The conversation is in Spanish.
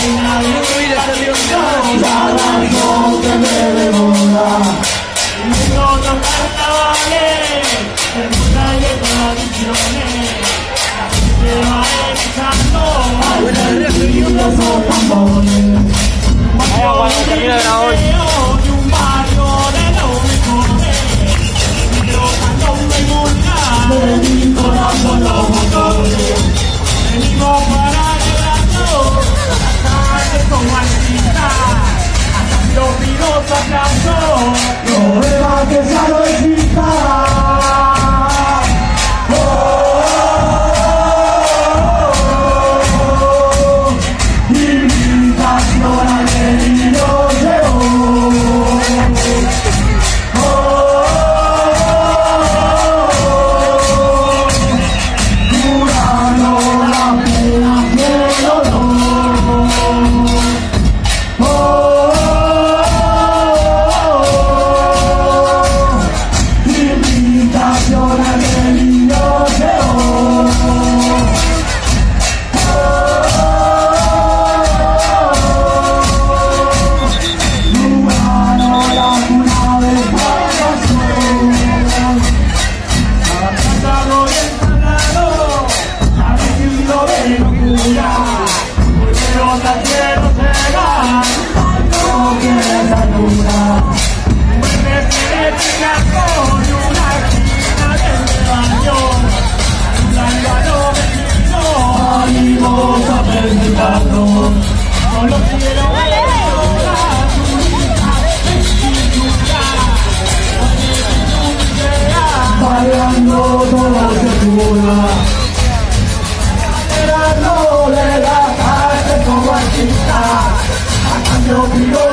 Hallelujah, Vamos al cielo como quieres la luna. Yo!